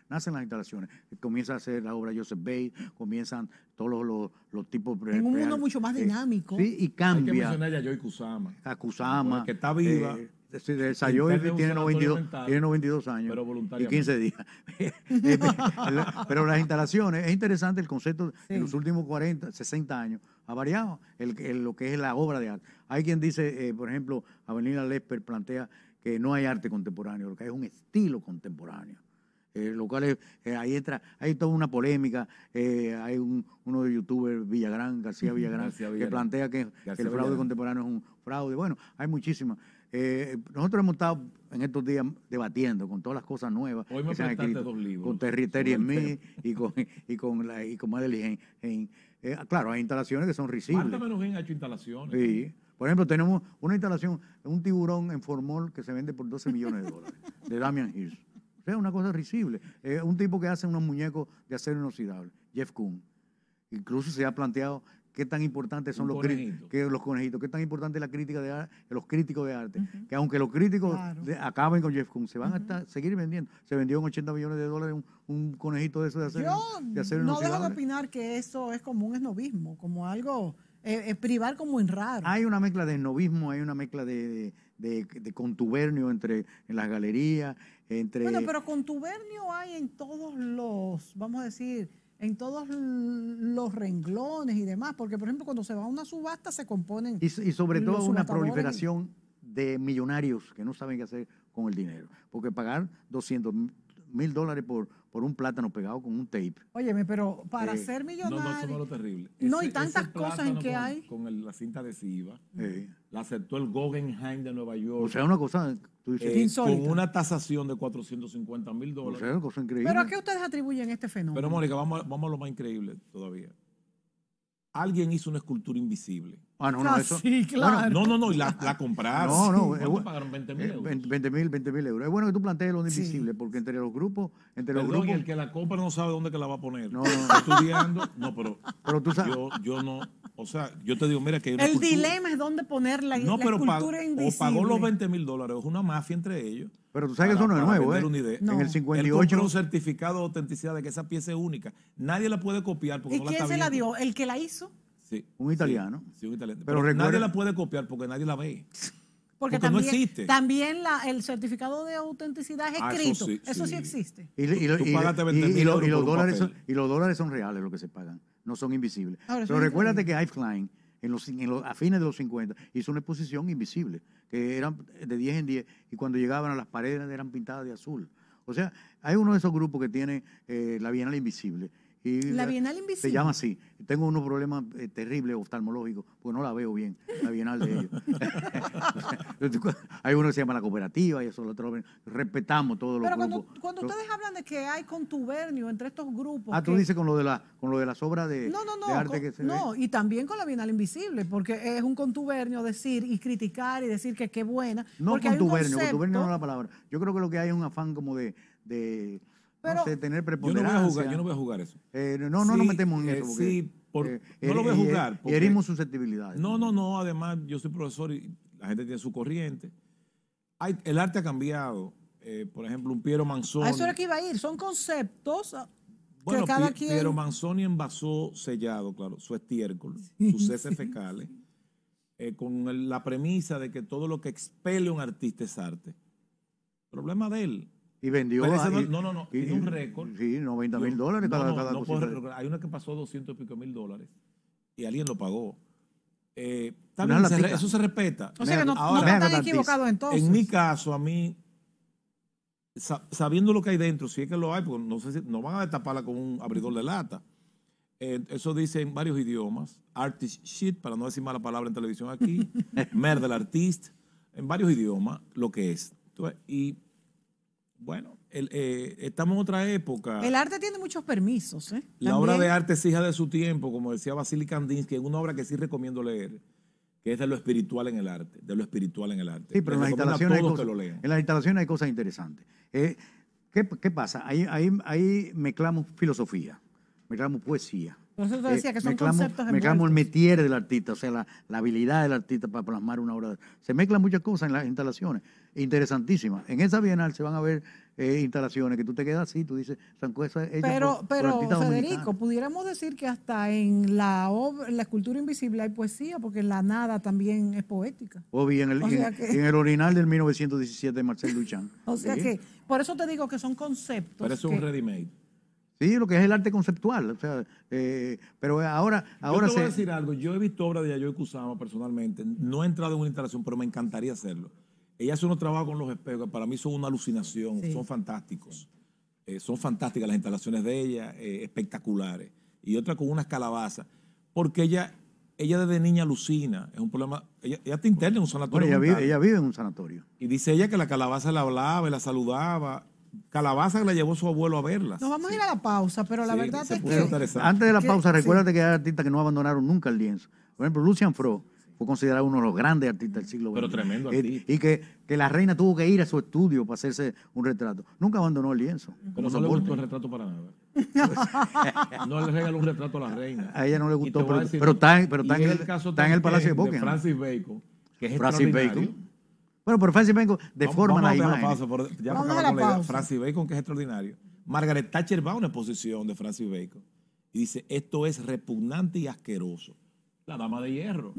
nacen las instalaciones. Comienza a hacer la obra Joseph Bay, comienzan todos los, los- los tipos. En un mundo mucho más Eh, dinámico. sí, y Hay que cambia. mencionar a Joy Kusama. a Kusama. Que está viva. Eh, sí, de Sayoy Interna de un tiene, sanatorio 92, mental, tiene 92 años. pero y voluntariamente. 15 días. [laughs] Pero las instalaciones, es interesante el concepto Sí. en los últimos 40, 60 años. Ha variado el, el- lo que es la obra de arte. Hay quien dice, eh, por ejemplo, Avenida Lesper plantea que no hay arte contemporáneo, lo que hay es un estilo contemporáneo. Eh, lo cual es, eh, ahí entra, hay toda una polémica, eh, hay un, uno de youtuber Villagrán, García [laughs] Villagrán, García que Villagrán. plantea que, el fraude Villagrán. contemporáneo es un fraude. Bueno, hay muchísimas. Eh, nosotros hemos estado en estos días debatiendo con todas las cosas nuevas Hoy me que se han prestaste escrito, dos libros con Terry, Terry Smith y con, y con, la, y con Madeleine Hein. Eh, claro, hay instalaciones que son risibles. Marta Menujín ha hecho instalaciones. Sí. Por ejemplo, tenemos una instalación, un tiburón en formol que se vende por 12 millones de dólares, de Damian Hirst. O sea, una cosa risible. Eh, un tipo que hace unos muñecos de acero inoxidable, Jeff Kuhn. Incluso se ha planteado qué tan importantes son los, que los conejitos, qué tan importante es la crítica de los críticos de arte. Que aunque los críticos Claro. de- acaben con Jeff Kuhn, se van a estar- seguir vendiendo. Se vendió en 80 millones de dólares un, un conejito de eso de acero, Yo de no dejo de opinar que eso es como un esnovismo, como algo, eh, eh, privar como en raro. Hay una mezcla de novismo, hay una mezcla de, de, de- de contubernio entre en las galerías, entre... Bueno, pero contubernio hay en todos los, vamos a decir, en todos los renglones y demás, porque por ejemplo cuando se va a una subasta se componen... y, y sobre todo una y- proliferación de millonarios que no saben qué hacer con el dinero. Porque pagar 200 mil dólares por, por un plátano pegado con un tape. Óyeme, pero para Eh, ser No, no, eso no millonario... es lo terrible. No, y tantas cosas en que con- hay. Con el- la cinta adhesiva. eh. La aceptó el Guggenheim de Nueva York. O sea, una cosa, tú dices, eh, con una tasación de 450 mil o dólares. sea, una cosa increíble. ¿Pero a qué ustedes atribuyen este fenómeno? Pero Mónica, vamos a, vamos a lo más increíble todavía. Alguien hizo una escultura invisible. Ah, no, no, Ah, eso... sí, claro. No, no, no, y la, la compraron. No, no, ¿Cuánto eh, pagaron? 20 mil Eh, euros. 20 mil, 20 mil euros. Es bueno que tú plantees lo Sí. invisible, porque entre los grupos, entre los Perdón, y grupos, el que la compra no sabe dónde que la va a poner. No, no. Estudiando. No, pero, pero tú sabes, yo, yo no. O sea, yo te digo, mira que hay una El cultura- dilema es dónde poner la, No, la pero pagó, escultura o invisible. pagó los 20 mil dólares. Es una mafia entre ellos. pero tú sabes que eso no para- es para nuevo, ¿eh? vender una idea. No. En el Él 58, compró un certificado de autenticidad de que esa pieza es única. Nadie la puede copiar porque ¿Y no la quién está se la dio? ¿El que la hizo? Sí. un italiano. Sí, un italiano. Pero Pero, nadie la puede copiar porque nadie la ve. [laughs] Porque, Porque no también, existe. también la, el certificado de autenticidad es Ah, eso escrito. sí, eso sí sí. existe. Y, y- Tú y- pagaste y- 20 y- mil y lo- euros y los dólares son, y los dólares son reales lo que se pagan, no son invisibles. Ahora, Pero es recuérdate que Klein, en los, en los- a fines de los 50, hizo una exposición invisible, que eran de 10 en 10, y cuando llegaban a las paredes eran pintadas de azul. O sea, hay uno de esos grupos que tiene eh, la Bienal Invisible. Y La Bienal Invisible. Se llama así. Tengo unos problemas eh, terribles oftalmológicos, porque no la veo bien, la Bienal de ellos. [laughs] hay uno que se llama la cooperativa y eso, lo otro. Respetamos todos los Pero cuando, grupos. cuando ustedes hablan de que hay contubernio entre estos grupos. Ah, tú que- dices con lo de la, con lo de las obras de, No, no, no. de arte con- que se no, y también con la Bienal Invisible, porque es un contubernio decir y criticar y decir que qué buena. No porque hay un contubernio, concepto- contubernio no es la palabra. Yo creo que lo que hay es un afán como de, de Pero- no sé, tener Yo no, voy preponderancia. a jugar, yo no voy a jugar eso. Eh, no, no Sí, nos metemos en eh, eso. Porque, sí, por- eh, no lo voy a eh, jugar, eh, porque- herimos susceptibilidades. No, no, no. Además, yo soy profesor y la gente tiene su corriente. Hay, el arte ha cambiado. Eh, por ejemplo, un Piero Manzoni. A eso era que iba a ir. Son conceptos Bueno, que cada quien. Piero Manzoni envasó sellado, claro, su estiércol, sus [laughs] heces fecales, eh, con la premisa de que todo lo que expele un artista es arte. Problema de él. Y vendió. Pero ese ah, no- y- no, no, no, y- tiene un récord. Sí, 90 mil dólares no, cada, no, cada no puedo. Hay una que pasó 200 y pico mil dólares y alguien lo pagó. Eh, se re- eso se respeta. o sea que no, no Ahora, vean están equivocados entonces. En mi caso, a mí, sa- sabiendo lo que hay dentro, si es que lo hay, porque no sé si no van a destaparla con un abridor de lata. Eh, eso dice en varios idiomas. Artist shit, para no decir mala palabra en televisión aquí. [laughs] Mer del artista. En varios idiomas, lo que es. Y bueno, el, eh, estamos en otra época. El arte tiene muchos permisos. ¿eh? La obra de arte es hija de su tiempo, como decía Vasily Kandinsky, es una obra que sí recomiendo leer, que es de lo espiritual en el arte, de lo espiritual en el arte. Sí, pero en las instalaciones, hay cosas, que lo lean. en las instalaciones hay cosas interesantes. Eh, ¿qué, qué pasa? Ahí, ahí, ahí mezclamos filosofía, mezclamos poesía. Por eso te decía que son mezclamos, conceptos mezclamos el métier del artista, o sea, la, la habilidad del artista para plasmar una obra. de- Se mezclan muchas cosas en las instalaciones, interesantísimas. En esa bienal se van a ver eh, instalaciones que tú te quedas así, tú dices, son cosas hechas Pero, por- pero Federico, dominicanos. pudiéramos decir que hasta en la obra, la escultura invisible hay poesía, porque la nada también es poética. O bien en el, O sea en- que- en el orinal del 1917 de Marcel Duchamp. [laughs] O sea Sí. que, por eso te digo que son conceptos. Pero eso es que- un ready-made. Sí, lo que es el arte conceptual. O sea, eh, pero ahora, ahora yo te voy a decir algo. Yo he visto obras de Yayoi Kusama personalmente. No he entrado en una instalación, pero me encantaría hacerlo. Ella hace unos trabajos con los espejos que para mí son una alucinación, Sí. son fantásticos. Eh, son fantásticas las instalaciones de ella, eh, espectaculares. Y otra con unas calabazas. Porque ella, ella desde niña alucina. Es un problema. Ella, ella está interna en un bueno, sanatorio. ella, mental. vive, ella vive en un sanatorio. Y dice ella que la calabaza la hablaba y la saludaba. Calabaza que la llevó su abuelo a verla. Nos vamos a ir a la pausa, pero la Sí, verdad es que... interesante. Antes de la que- pausa, sí. recuérdate que hay artistas que no abandonaron nunca el lienzo. Por ejemplo, Lucian Fro fue considerado uno de los grandes artistas del siglo XX. Pero tremendo Y- artista. Y, que, que la reina tuvo que ir a su estudio para hacerse un retrato. Nunca abandonó el lienzo. Pero como no le gustó el retrato para nada. [laughs] no le regaló un retrato a la reina. A ella no le gustó, pero- decir- pero está en- pero está en el- caso está en el Palacio de Buckingham. Francis Bacon, que es Francis extraordinario. Bacon. Bueno, pero Francis Bacon deforma vamos, vamos imagen. pausa, por- ya Vamos para a acabar la con la idea. pausa. Francis Bacon, que es extraordinario. Margaret Thatcher va a una exposición de Francis Bacon y dice, esto es repugnante y asqueroso. La dama de hierro.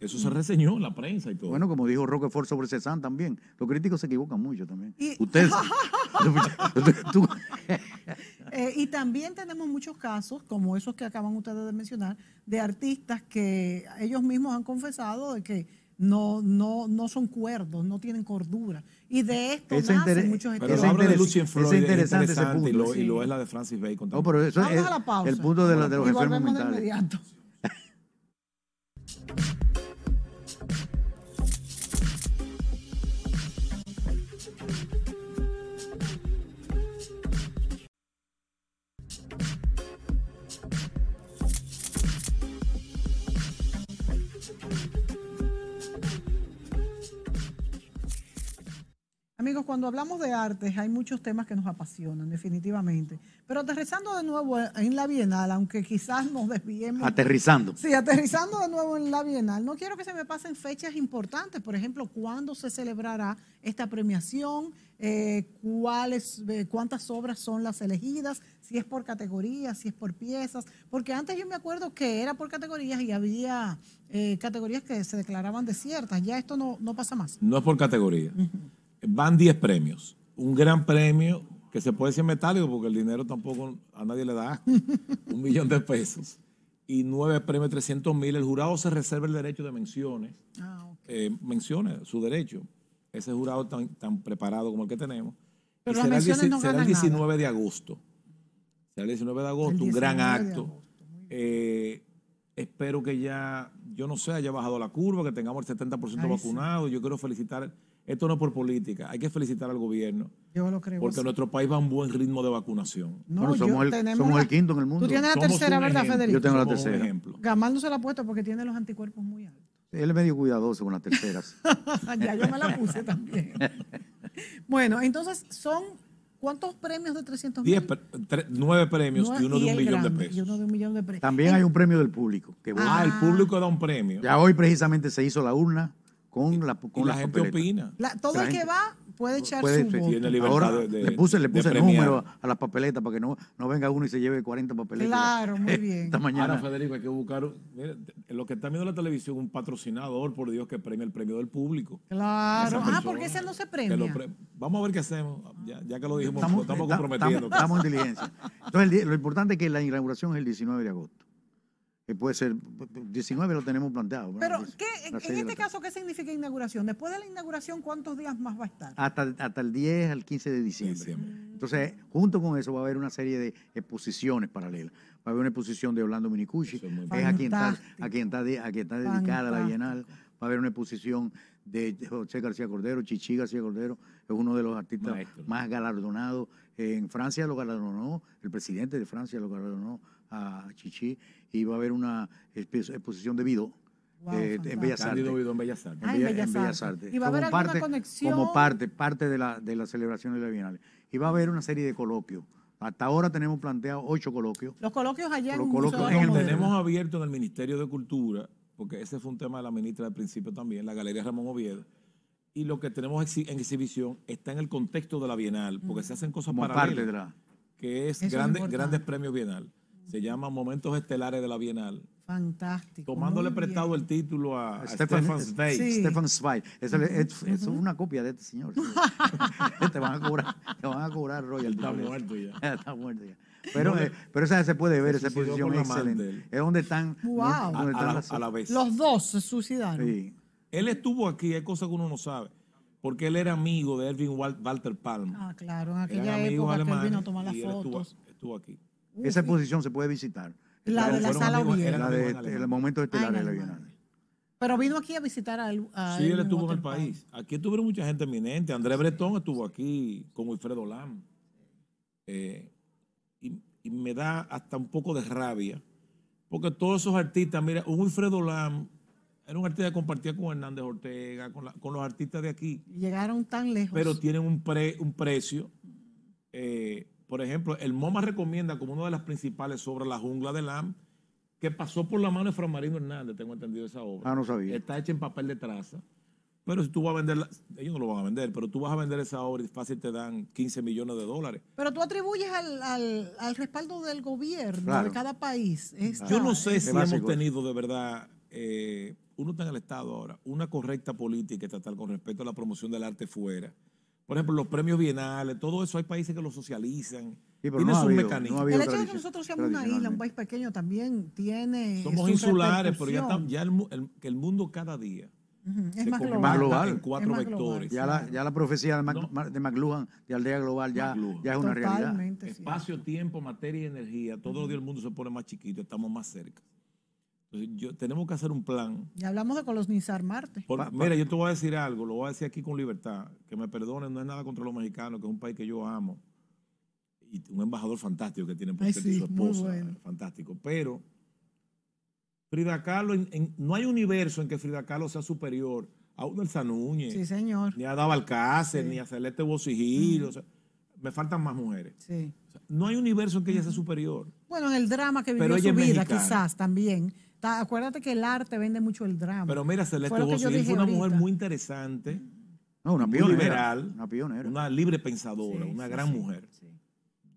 Eso se reseñó en la prensa y todo. Bueno, como dijo Roquefort sobre Cézanne también. Los críticos se equivocan mucho también. Y- Ustedes. [laughs] [laughs] [laughs] Eh, y también tenemos muchos casos, como esos que acaban ustedes de mencionar, de artistas que ellos mismos han confesado de que no, no, no son cuerdos, no tienen cordura. Y de esto nacen muchos Pero obra de Lucien Freud es interesante ese interesante punto, lo, y lo es la de Francis Bacon No, también. pero eso Vamos es a la pausa. el punto de, la- de los y enfermos de inmediato. Cuando hablamos de artes hay muchos temas que nos apasionan, definitivamente. Pero aterrizando de nuevo en la Bienal, aunque quizás nos desviemos. Aterrizando. Sí, aterrizando de nuevo en la Bienal, no quiero que se me pasen fechas importantes. Por ejemplo, ¿cuándo se celebrará esta premiación? Eh, ¿cuáles, eh, ¿Cuántas obras son las elegidas? Si es por categorías, si es por piezas. Porque antes yo me acuerdo que era por categorías y había eh, categorías que se declaraban desiertas. Ya esto no, no pasa más. No es por categoría. Van 10 premios. Un gran premio que se puede decir metálico porque el dinero tampoco a nadie le da. un millón de pesos. Y nueve premios, 300 mil. El jurado se reserva el derecho de menciones. Ah. Eh, su derecho. Ese jurado tan, tan preparado como el que tenemos. Pero Y las será el, no será el ganan 19 de agosto. Será el 19 de agosto, un gran 19 de acto. Eh, espero que ya, yo no sé, haya bajado la curva, que tengamos el 70% Ay, sí. vacunados. Yo quiero felicitar, esto no es por política, hay que felicitar al gobierno, Yo lo creo. porque así. nuestro país va a un buen ritmo de vacunación. No, Bueno, somos yo- el- tenemos somos la- el quinto en el mundo. Tú tienes la Somos tercera, ¿verdad, ejemplo. Federico? Yo tengo la Somos tercera. ejemplo. Gamal no se la ha puesto porque tiene los anticuerpos muy altos. Él es medio cuidadoso con las terceras. [laughs] ya yo me la puse también. bueno, entonces son ¿cuántos premios de 300 Diez mil? pre- tre- nueve premios y uno de un millón de pesos. Y uno de un millón de pesos. También hay un premio del público. Que. Ah, el público da un premio. Ya hoy precisamente se hizo la urna con la, con y la las gente papeletas. opina. La- todo La el que va puede echar Puede- su voto. Ahora de- le puse, le puse premiar. número a, a las papeletas para que no, no venga uno y se lleve 40 papeletas. Claro, muy [laughs] bien. Esta mañana. Ahora, Federico, hay que buscar, mire, en lo que está viendo la televisión, un patrocinador, por Dios, que premie el premio del público. Claro. Ah, porque ese no se premia. pre- Vamos a ver qué hacemos, ya, ya que lo dijimos, estamos, lo estamos está- comprometiendo. estamos- estamos en diligencia. Entonces, el lo importante es que la inauguración es el 19 de agosto. Que puede ser, 19 lo tenemos planteado. Pero, Dice, ¿qué, en este caso, ¿qué significa inauguración? Después de la inauguración, ¿cuántos días más va a estar? Hasta, hasta el 10 al 15 de diciembre. Diciembre. Entonces, junto con eso va a haber una serie de exposiciones paralelas. Va a haber una exposición de Orlando Minicucci, es es a quien está, a quien está, de- a quien está dedicada la. Bienal, va a haber una exposición de José García Cordero, Chichi García Cordero, es uno de los artistas Maestro. más galardonados. En Francia lo galardonó, el presidente de Francia lo galardonó a Chichi, y va a haber una exposición de Vido Wow, eh, en fantástico. Bellas Artes. Cándido Vidó en Bellas Artes. En, Ah, en en Bellas Bellas Artes. ¿Y va a haber como alguna parte, conexión? Como parte, parte de la, de la celebración de la Bienal. Y va a haber una serie de coloquios. Hasta ahora tenemos planteado ocho coloquios. Los coloquios allá Los coloquios en el-. Tenemos abierto en el Ministerio de Cultura, porque ese fue un tema de la ministra del principio también, la Galería Ramón Oviedo. Y lo que tenemos exhi- en exhibición está en el contexto de la Bienal, porque se hacen cosas Como paralelas, parte de la. que es grandes, grandes premios Bienal. Se llama Momentos Estelares de la Bienal. Fantástico. Tomándole prestado bien. el título a, a Stefan, Stefan Zweig. Sí. Stefan Zweig. Eso, es, es una copia de este señor. [laughs] te van a cobrar, te van a cobrar royalty. Está muerto ya. [laughs] Está muerto ya. Pero, eh, pero esa se puede ver, Se esa amante excelente. él. Es donde están. Wow. A, donde a están la, las- a la vez. Los dos se suicidaron. sí. Él estuvo aquí, hay cosas que uno no sabe, porque él era amigo de Erwin Wal- Walter Palm. Ah, claro, en aquella época que él vino a tomar las estuvo- fotos. Estuvo, aquí. Esa exposición se puede visitar. La de la Fueron sala Oviedo. La de en Alemania. el momento estelar de la. Bienal. Pero vino aquí a visitar a él. a Sí, él estuvo en el país. Aquí estuvieron mucha gente eminente. André Breton estuvo aquí con Wilfredo Lam. Eh, y, y me da hasta un poco de rabia. Porque todos esos artistas, mira, un Wilfredo Lam era un artista que compartía con Hernández Ortega, con, la- con los artistas de aquí. Llegaron tan lejos. Pero tienen un, pre- un precio. eh, por ejemplo, el MoMA recomienda como una de las principales sobre la jungla de Lam, que pasó por la mano de Fran Marino Hernández, tengo entendido esa obra. Ah, no sabía. Está hecha en papel de traza. Pero si tú vas a venderla, ellos no lo van a vender, pero tú vas a vender esa obra y fácil te dan 15 millones de dólares. Pero tú atribuyes al, al, al respaldo del gobierno Claro. de cada país. Esta- Yo no sé es si hemos tenido de verdad, eh, uno está en el Estado ahora, una correcta política estatal con respecto a la promoción del arte fuera. Por ejemplo, los premios bienales, todo eso hay países que lo socializan. pero Tienen no sus habido- mecanismos. no ha habido El hecho de que nosotros seamos una isla, un país pequeño, también tiene. Somos su insulares, pero ya, está- ya el, mu- el- que el mundo cada día Ujú, Es se más global. global. en cuatro Es más global, vectores. Ya la, ya la profecía de, Mac- No. Ma- de McLuhan, de Aldea Global, ya, McLuhan. ya es una realidad. Totalmente. sí. Espacio, tiempo, materia y energía, todos los días el mundo se pone más chiquito, estamos más cerca. Entonces, yo, tenemos que hacer un plan. Ya hablamos de colonizar Marte. Por- Pa- pa- mira, yo te voy a decir algo, lo voy a decir aquí con libertad, que me perdonen, no es nada contra los mexicanos, que es un país que yo amo, y un embajador fantástico que tiene por Ay, sí, su esposa, bueno. fantástico, pero Frida Kahlo, en- en- no hay universo en que Frida Kahlo sea superior a un Elsa Núñez, Sí, señor. ni a Dava Alcácer, Sí. ni a Celeste Bosigil, o sea, me faltan más mujeres. Sí. O sea, no hay universo en que ella sea superior. Bueno, en el drama que vivió su vida, mexicana. quizás también. Ta- Acuérdate que el arte vende mucho el drama. Pero mira, Celeste Fue dije fue una mujer muy interesante, No, una muy pionera. liberal, Una pionera. una libre pensadora, Sí, una sí, gran sí, mujer. sí.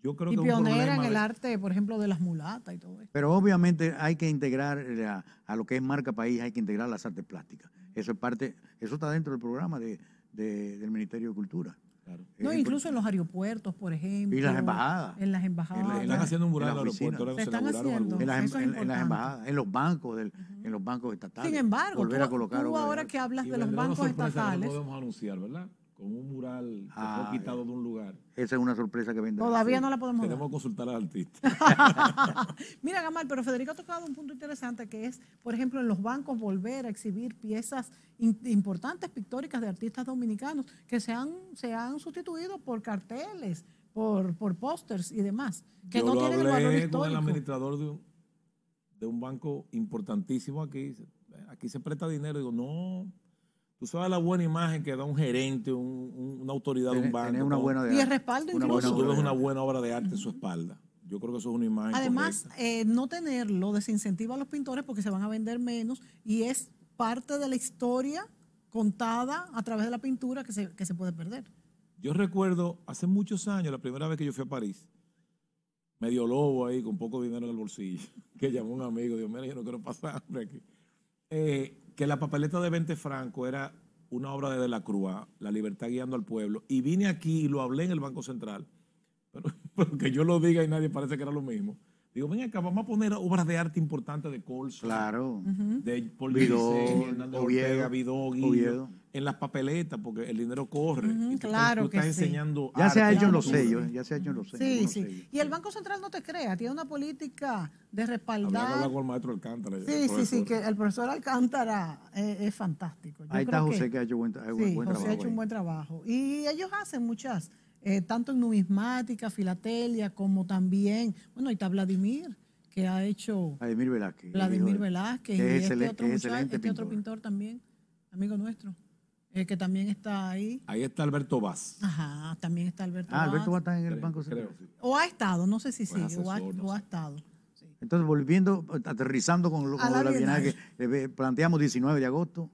Yo creo Y que pionera en el arte, por ejemplo, de las mulatas y todo eso. Pero obviamente hay que integrar eh, a, a lo que es marca país, hay que integrar las artes plásticas. Eso es parte, eso está dentro del programa de, de- del Ministerio de Cultura. Claro. No, Es incluso en los aeropuertos, por ejemplo. Y las embajadas. En las embajadas. En la- en Están haciendo un mural en la oficina. ahora Se están haciendo. En las, es en- en las embajadas, en los bancos, del- en los bancos estatales. Sin embargo, volver tú, a colocar tú ahora que hablas Y de los bancos estatales, No podemos anunciar, ¿verdad? Con un mural que Ah, fue quitado de un lugar. Esa es una sorpresa que vendrá. todavía Sí. no la podemos dar. Tenemos que consultar al artista. [laughs] Mira, Gamal, pero Federico ha tocado un punto interesante que es, por ejemplo, en los bancos volver a exhibir piezas importantes pictóricas de artistas dominicanos que se han, se han sustituido por carteles, por, por pósters y demás, que Yo no lo tienen el hablé valor con el histórico. administrador de un, de un banco importantísimo aquí. Aquí se presta dinero. Digo, no. Tú sabes la buena imagen que da un gerente, un- un- una autoridad de un banco. una buena de Y el respaldo Una incluso. buena tú obra ves de una arte. buena obra de arte en su espalda. Yo creo que eso es una imagen Además, eh, no tenerlo desincentiva a los pintores porque se van a vender menos y es parte de la historia contada a través de la pintura que se, que se puede perder. Yo recuerdo hace muchos años, la primera vez que yo fui a París, medio lobo ahí, con poco dinero en el bolsillo, [laughs] que llamó un amigo, dijo, mira, yo no quiero pasar aquí. Eh, que la papeleta de 20 francos era una obra de De la Cruz, La libertad guiando al pueblo, y vine aquí y lo hablé en el Banco Central, [laughs] pero, pero que yo lo diga y nadie parece que era lo mismo. Digo, ven acá, vamos a poner obras de arte importantes de Colson, Claro. de Paul Vidó, Hernández Oviedo, Ortega, Vidó, en las papeletas, porque el dinero corre. Y tú claro estás, tú estás que sí. enseñando Ya se ha arte, hecho en los sellos, ya se ha hecho en los sellos. Sí, sí. sellos. Y el Banco Central no te crea, tiene una política de respaldar. hablar con el maestro Alcántara. Sí, sí, sí, que el profesor Alcántara eh, es fantástico. Yo Ahí está José que ha hecho buen, buen Sí, buen José trabajo. ha hecho un buen trabajo. Y ellos hacen muchas, eh, tanto en numismática, filatelia, como también, bueno, ahí está Vladimir, que ha hecho Vladimir Velázquez. Vladimir Velázquez, que y es este excelen- otro, muchacho, este otro pintor. pintor también, amigo nuestro, eh, que también está ahí. Ahí está Alberto Vaz. Ajá, también está Alberto. Ah, Alberto Vaz. estar en el Creo- Banco creo, Central. sí. O ha estado, no sé si Pues sigue, o ha, asesor, no o ha sé. estado. sí. Entonces, volviendo, aterrizando con lo con la lo de la Bienal, Bienal. que eh, planteamos 19 de agosto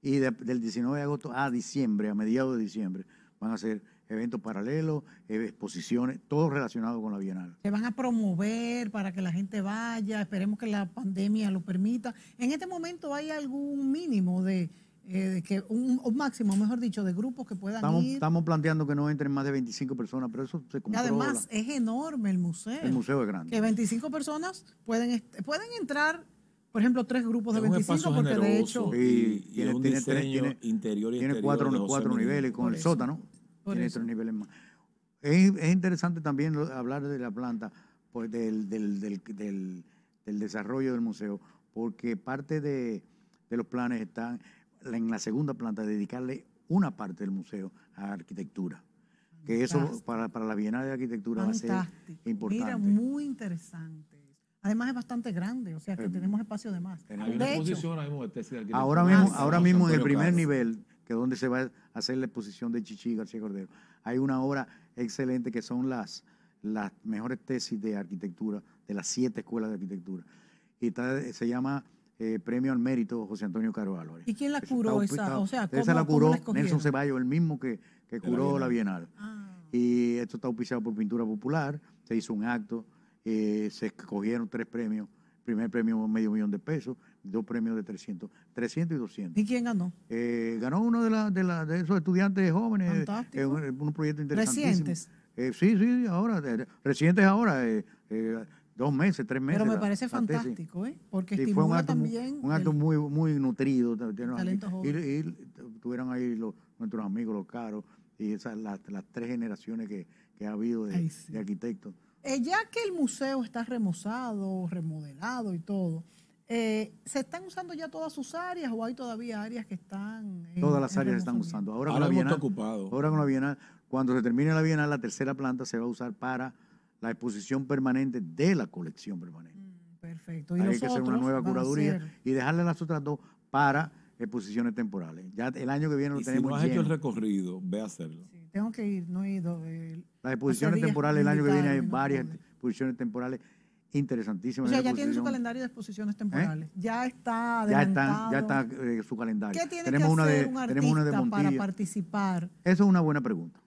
y de- del 19 de agosto a diciembre, a mediados de diciembre, van a ser eventos paralelos, eh, exposiciones, todo relacionado con la Bienal. Se van a promover para que la gente vaya, esperemos que la pandemia lo permita. En este momento hay algún mínimo de, eh, de que un, un máximo, mejor dicho, de grupos que puedan Estamos, ir. estamos planteando que no entren más de 25 personas, pero eso se Y controla. además es enorme el museo. el museo es grande. Que 25 personas pueden, pueden entrar, por ejemplo, tres grupos de Es un 25 espacio porque de generoso hecho... Sí, y, y tiene- tiene tiene- interior y Tiene exterior cuatro, cuatro niveles con el sótano. Por Tiene eso. tres niveles más. Es, es interesante también hablar de la planta, pues, del, del, del, del- del desarrollo del museo, porque parte de, de los planes están en la segunda planta, dedicarle una parte del museo a arquitectura. Que eso para, para la Bienal de Arquitectura va a ser Fantástico. importante. Mira, muy interesante. Además es bastante grande, o sea que Eh, tenemos espacio de más. Hay una De hecho, ahora mismo de tesis de arquitectura. Ahora Ah, mismo, sí. ahora mismo en el primer nivel, que es donde se va a hacer la exposición de Chichi García Cordero, hay una obra excelente que son las, las mejores tesis de arquitectura de las siete escuelas de arquitectura. Y está- se llama eh, Premio al Mérito José Antonio Caro Álvarez. ¿Y quién la curó está esa? O sea, esa ¿cómo- la curó la escogieron? Nelson Ceballos, el mismo que, que la curó la Bienal. Ah, Y esto está auspiciado por Pintura Popular, se hizo un acto, eh, se escogieron tres premios, primer premio medio millón de pesos, dos premios de 300, 300 y 200. ¿Y quién ganó? Eh, ganó uno de, la, de, la- de esos estudiantes jóvenes, eh, Fantástico. eh, un, un proyecto interesantísimo. Recientes. Eh, sí, sí, ahora, recientes ahora, eh, dos meses, tres meses. Pero me parece la fantástico, ¿eh? Porque Sí, fue un acto, también un acto el- muy, muy nutrido. talento y, joven. y tuvieron ahí los, nuestros amigos, los caros, y esas, las, las tres generaciones que, que ha habido de, Ay, sí. de arquitectos. Ya que el museo está remozado, remodelado y todo, eh, ¿se están usando ya todas sus áreas o hay todavía áreas que están... en- Todas las en áreas se están usando. Ahora, Ahora con la Bienal, ocupado. ahora con la Bienal, cuando se termine la Bienal, la tercera planta se va a usar para la exposición permanente de la colección permanente. Mm, Perfecto. Y Hay que hacer una nueva curaduría y dejarle las otras dos para exposiciones temporales. Ya el año que viene lo Y si tenemos no has hecho el lleno. recorrido, ve a hacerlo. Sí, tengo que ir, no he ido. eh, Las exposiciones temporales, el año que viene hay varias exposiciones temporales o interesantísimas. sea, Hay ya tienen su calendario de exposiciones temporales. Ya está Ya adelantado. está, ya está eh, su calendario. ¿Qué tiene tenemos que una hacer de, un tenemos una de artista para participar? Eso es una buena pregunta.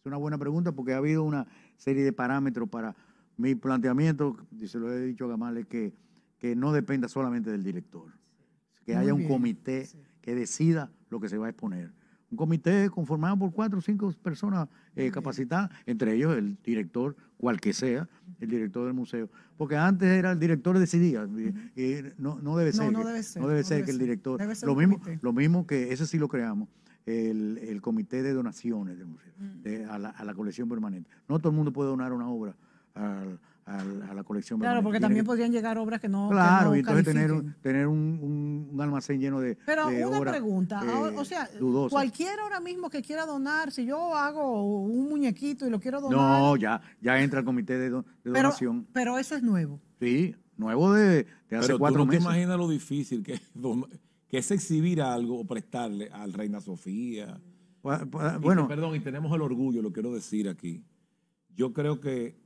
Es una buena pregunta porque ha habido una serie de parámetros para mi planteamiento, y se lo he dicho a Gamal, es que, que no dependa solamente del director. Que Muy haya un bien, comité sí. que decida lo que se va a exponer. Un comité conformado por cuatro o cinco personas eh, capacitadas, entre ellos el director, cual que sea, el director del museo. Porque antes era el director decidía, y, y no, no debe ser. no debe ser, no debe ser que el director. Lo mismo, comité. lo mismo que, ese sí lo creamos, el, el comité de donaciones del museo, de- a, la, a la colección permanente. No todo el mundo puede donar una obra al- a la colección Claro, porque también que- podrían llegar obras que no. que Claro, no y entonces tener, califiquen. tener un, un- un almacén lleno de, Pero de una obras, pregunta, eh, o sea, dudosas. cualquiera ahora mismo que quiera donar, si yo hago un muñequito y lo quiero donar. No, ya, ya entra el comité de, donación. pero eso es nuevo. Sí, nuevo de, de hace Pero tú cuatro no te meses. imaginas lo difícil que, que es exhibir algo o prestarle al Reina Sofía. Pa- Y Bueno, que, perdón, y tenemos el orgullo, lo quiero decir aquí. Yo creo que,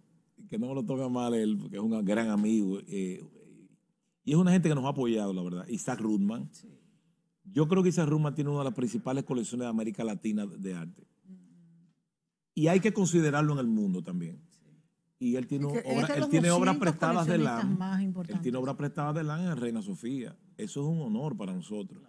que no me lo tome mal él, porque es un gran amigo. eh, y es una gente que nos ha apoyado, la verdad. Isaac Rudman. Yo creo que Isaac Rudman tiene una de las principales colecciones de América Latina de arte. Y hay que considerarlo en el mundo también. Y él tiene, Y que es obra- de él tiene obras 200 prestadas de más Él importantes. tiene obras prestadas de LAN en Reina Sofía. Eso es un honor para nosotros.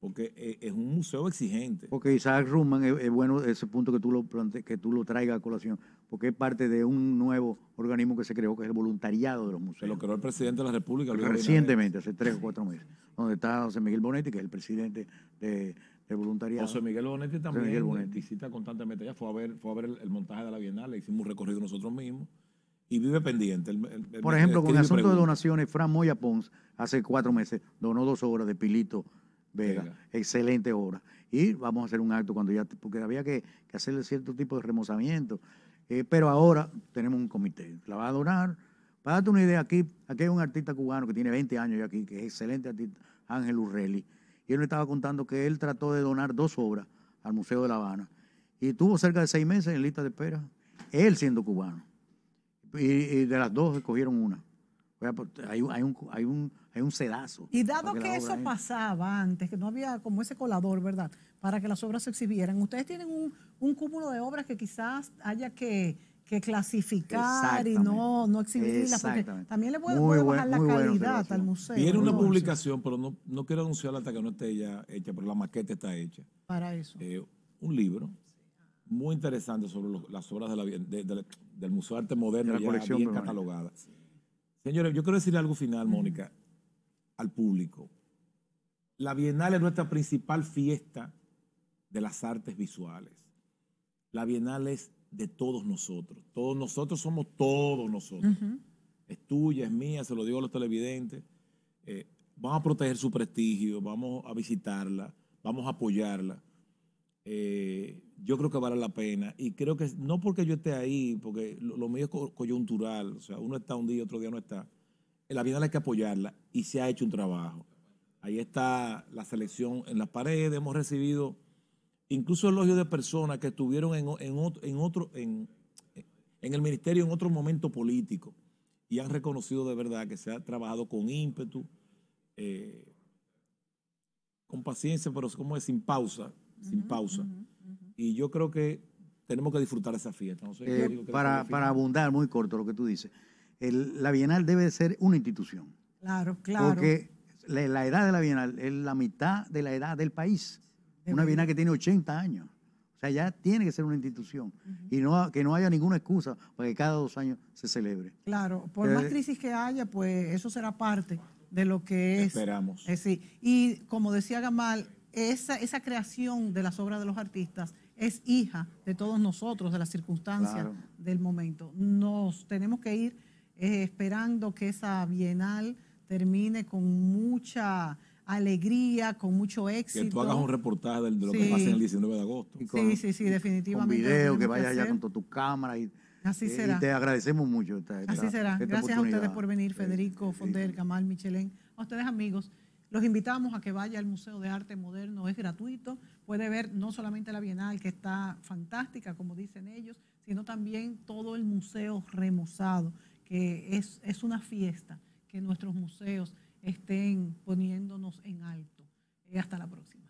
Porque eh, es un museo exigente. porque Isaac Ruman es, es bueno ese punto que tú lo plante- que tú lo traigas a colación, porque es parte de un nuevo organismo que se creó, que es el voluntariado de los Se museos. lo creó el presidente de la República. Luis recientemente, hace tres o cuatro meses, donde está José Miguel Bonetti, que es el presidente de, el voluntariado. José Miguel Bonetti también Miguel Bonetti. visita constantemente allá. Fue a ver, fue a ver el, el montaje de la Bienal, le hicimos un recorrido nosotros mismos y vive pendiente. Por ejemplo, con el asunto de donaciones, Fran Moya Pons hace cuatro meses donó dos obras de Pilito Vega. Vega. Excelente obra. Y vamos a hacer un acto cuando ya, porque había que, que hacerle cierto tipo de remozamiento. Eh, pero ahora tenemos un comité. La va a donar. Para darte una idea, aquí, aquí hay un artista cubano que tiene 20 años ya aquí, que es excelente artista, Ángel Urrelli. Y él me estaba contando que él trató de donar dos obras al Museo de La Habana. Y tuvo cerca de seis meses en lista de espera, él siendo cubano. Y, de las dos escogieron una. Hay, un, hay, un, hay un sedazo. Y dado que eso pasaba antes, que no había como ese colador, ¿verdad? Para que las obras se exhibieran, ustedes tienen un, un cúmulo de obras que quizás haya que, que clasificar y no, no exhibirlas, porque también le puede, puede buen- bajar la calidad al museo. Viene una ¿no? publicación, pero no, no quiero anunciarla hasta que no esté ya hecha, pero la maqueta está hecha. Para eso. Eh, un libro muy interesante sobre lo- las obras de la bien- de- de- del Museo de Arte Moderno, De la ya colección bien catalogada. Señores, yo quiero decirle algo final, Mónica, al público. La Bienal es nuestra principal fiesta de las artes visuales. La Bienal es de todos nosotros. Todos nosotros somos todos nosotros. Es tuya, es mía, se lo digo a los televidentes. Eh, vamos a proteger su prestigio, vamos a visitarla, vamos a apoyarla. Eh, yo creo que vale la pena. Y creo que no porque yo esté ahí, porque lo, lo mío es co- coyuntural, o sea, uno está un día, otro día no está. La vida hay que apoyarla y se ha hecho un trabajo. Ahí está la selección en las paredes, hemos recibido incluso elogios de personas que estuvieron en, en otro, en, otro en, en el ministerio en otro momento político y han reconocido de verdad que se ha trabajado con ímpetu, eh, con paciencia, pero como es sin pausa, sin pausa. Y yo creo que tenemos que disfrutar esa fiesta. No sé, Eh, yo digo que para, para abundar muy corto lo que tú dices, el- la Bienal debe de ser una institución. Claro, claro. Porque la, la edad de la Bienal es la mitad de la edad del país. De Una. Bienal que tiene 80 años. O sea, ya tiene que ser una institución. Y no, que no haya ninguna excusa para que cada dos años se celebre. Claro, por más Eh, crisis que haya, pues eso será parte de lo que es. Esperamos. Eh, sí. Y como decía Gamal, esa, esa creación de las obras de los artistas es hija de todos nosotros, de las circunstancias Claro. del momento. Nos tenemos que ir eh, esperando que esa bienal termine con mucha alegría, con mucho éxito. que tú hagas un reportaje de lo que pasa en el 19 de agosto. Sí, sí, sí, definitivamente. lo video, que vayas allá con toda tu cámara. Y, Así eh, será. y te agradecemos mucho. Esta, esta- Así será. esta Gracias a ustedes por venir, Federico, sí. Fonder, Gamal, Michelén. A ustedes, amigos, los invitamos a que vaya al Museo de Arte Moderno. Es gratuito. Puede ver no solamente la Bienal, que está fantástica, como dicen ellos, sino también todo el museo remozado, que es, es una fiesta que nuestros museos estén poniéndonos en alto. Eh, hasta la próxima.